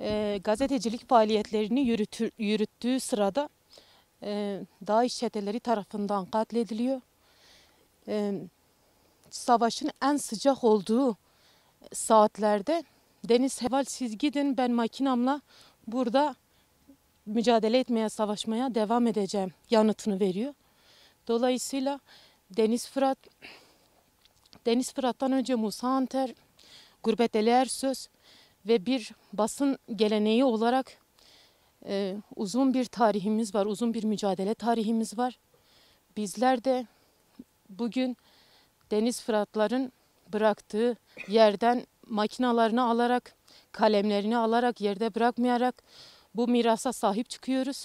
e, gazetecilik faaliyetlerini yürütür, yürüttüğü sırada e, DAEŞ çeteleri tarafından katlediliyor. E, savaşın en sıcak olduğu saatlerde Deniz Heval siz gidin ben makinamla burada mücadele etmeye, savaşmaya devam edeceğim yanıtını veriyor. Dolayısıyla Deniz Fırat, Deniz Fırat'tan önce Musa Anter, Gurbet Ali Ersöz ve bir basın geleneği olarak e, uzun bir tarihimiz var, uzun bir mücadele tarihimiz var. Bizler de bugün Deniz Fıratların bıraktığı yerden makinalarını alarak, kalemlerini alarak, yerde bırakmayarak bu mirasa sahip çıkıyoruz.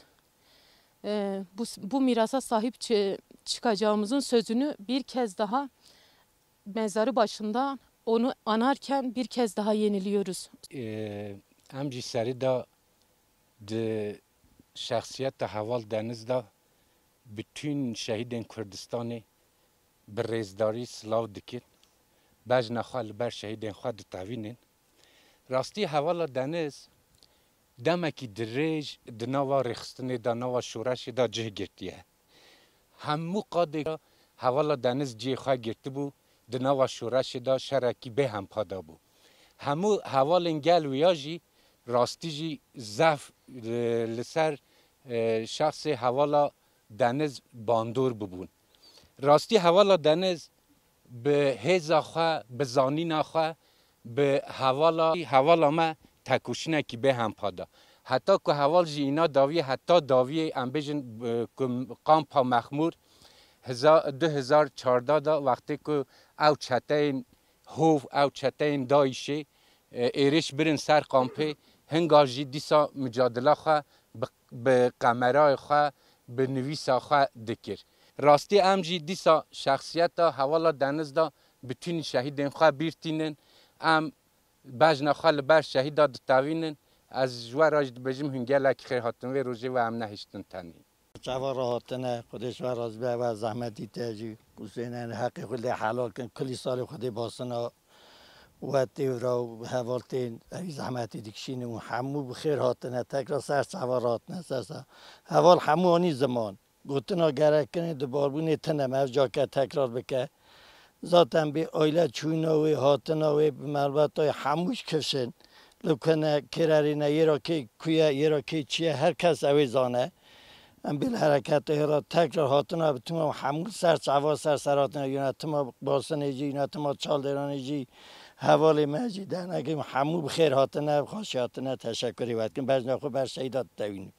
Ee, bu, bu mirasa sahip çı- çıkacağımızın sözünü bir kez daha mezarı başında onu anarken bir kez daha yeniliyoruz. ام جی سری دا د شخصیت حوال دنز دا bütün şehidin Kürdistan'ı bir rezdari slav dikin. Bejna xal ber şehidin xwa ditavinin. Rastî hevala deniz demekî dirêj di nava rêxistinê da nava şoreşê da cih girtiye. Hemû qadê hevala deniz cihê xwe girtibû di nava şoreşê da şerekî bê hempa da bû. همو حوال گل جی راستی جی زف لسر شخص حوالا دنز باندور ببون. راستی حوالا دنز به هیز آخوا به زانین آخوا به حوالا حوالا ما تکوشنه که به هم پادا. حتی که حوال جی اینا داوی حتی داوی امبیجن قام پا مخمور دو هزار چارده دا وقتی که او چته هوف او چتین دایشی ایرش برن سر قامپه هنگا جی دیسا مجادله خواه به قمرای خواه به نویسا خواه دکر راستی ام جی دیسا شخصیت دا حوالا دنز دا بتین شهیدین خواه بیرتینن. ام بجن خواه لبر شهید دا دتاوینن. از جوه راج بجم هنگلک خیر هاتن و روژه و ام نهشتن تنین. چوا راحتنه خودش و راز به و زحمتی تجی حسین حق خود حلال کن کلی سال خود باسنا و تیورا و حوالتین ای زحمتی دیکشین و همو بخیر هاتنه تکرا سر چوا راحتنه سر سر. حوال همو آنی زمان. گوتنا گره کنه دبار بونه تنه مر جا که تکرار بکه. ذاتن به آیله چوینا و هاتنا و مربط های هموش کشن. لکنه را کویه یه را که چیه هر کس اوی زانه. ام بیل حرکت را تکرار هاتنا بتونم همون سر سوا سر سراتنا یونتما باسنجی یونتما چال درانجی حوالی مجی در نگیم همو بخیر هاتنا خوش هاتنا تشکری وقت کن بجنا خو بر شهیدات دوینیم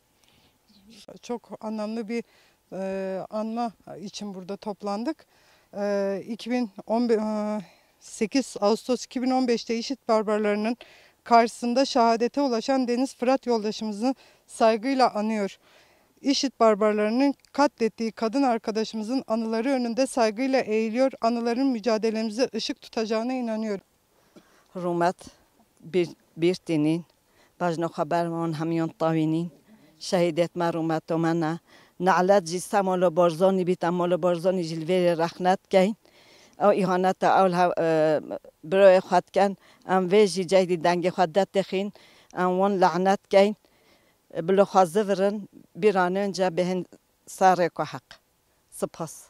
çok anlamlı bir e, anma için burada toplandık. E, 2018 Ağustos 2015'te İşit barbarlarının karşısında şehadete ulaşan Deniz Fırat yoldaşımızı saygıyla anıyor. İşit barbarlarının katlettiği kadın arkadaşımızın anıları önünde saygıyla eğiliyor. Anıların mücadelemize ışık tutacağına inanıyor. رومت بیرتینین باجنا خبرمان همیان طاوینین شهیدت ما رومت و منه نعلت جی سمال بارزانی بیت مال بارزانی جلویر رخنت کین او ایهانت اول برای خود کن ام ویجی جیدی دنگ خود دت خین ام وان لعنت کین بلو خوازه ورن بیرانه انجا بهن ساره که حق سپاس